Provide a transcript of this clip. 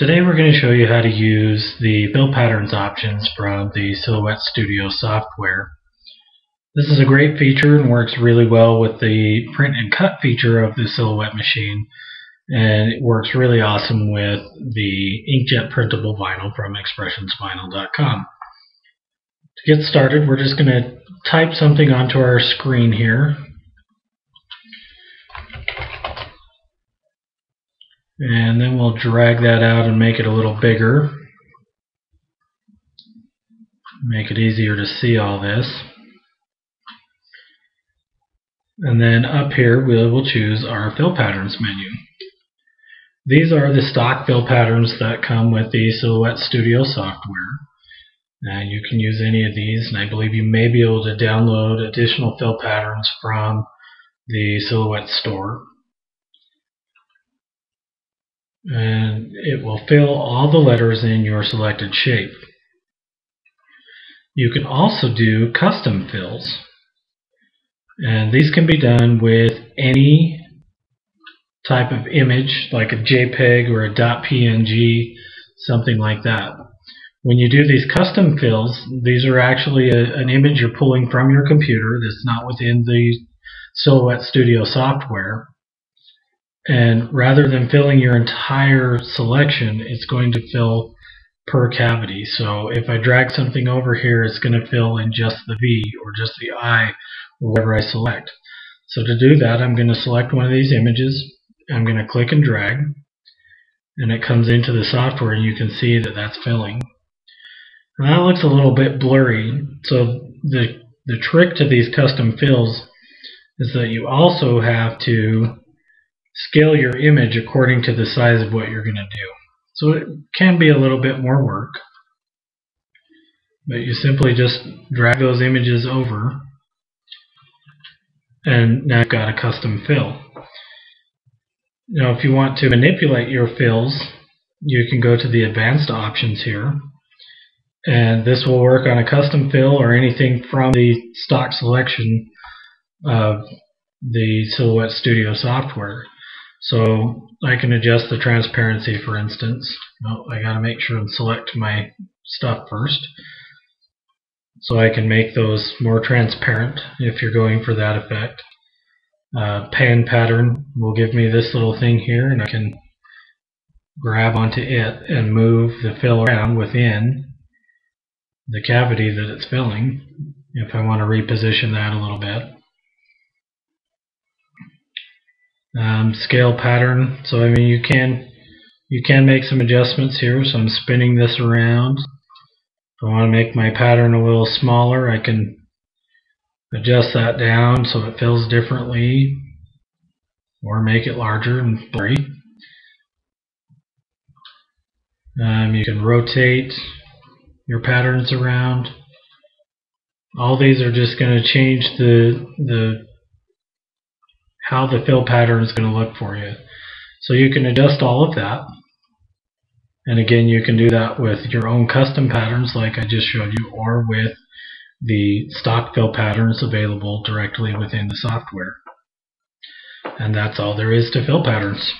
Today we're going to show you how to use the fill patterns options from the Silhouette Studio software. This is a great feature and works really well with the print and cut feature of the Silhouette machine and it works really awesome with the inkjet printable vinyl from expressionsvinyl.com. To get started we're just going to type something onto our screen here And then we'll drag that out and make it a little bigger. Make it easier to see all this. And then up here we will choose our fill patterns menu. These are the stock fill patterns that come with the Silhouette Studio software. And you can use any of these and I believe you may be able to download additional fill patterns from the Silhouette store and it will fill all the letters in your selected shape. You can also do custom fills and these can be done with any type of image like a JPEG or a .png something like that. When you do these custom fills these are actually a, an image you're pulling from your computer that's not within the Silhouette Studio software and rather than filling your entire selection, it's going to fill per cavity. So if I drag something over here, it's going to fill in just the V or just the I or whatever I select. So to do that, I'm going to select one of these images. I'm going to click and drag. And it comes into the software and you can see that that's filling. Now that looks a little bit blurry. So the, the trick to these custom fills is that you also have to scale your image according to the size of what you're going to do. So it can be a little bit more work. But you simply just drag those images over and now you've got a custom fill. Now if you want to manipulate your fills, you can go to the advanced options here and this will work on a custom fill or anything from the stock selection of the Silhouette Studio software. So I can adjust the transparency for instance. No, I gotta make sure and select my stuff first. So I can make those more transparent if you're going for that effect. Uh, pan pattern will give me this little thing here and I can grab onto it and move the fill around within the cavity that it's filling if I want to reposition that a little bit um, scale pattern. So I mean you can you can make some adjustments here. So I'm spinning this around. If I want to make my pattern a little smaller, I can adjust that down so it fills differently or make it larger and blurry. Um, you can rotate your patterns around. All these are just going to change the the how the fill pattern is going to look for you. So you can adjust all of that. And again, you can do that with your own custom patterns like I just showed you or with the stock fill patterns available directly within the software. And that's all there is to fill patterns.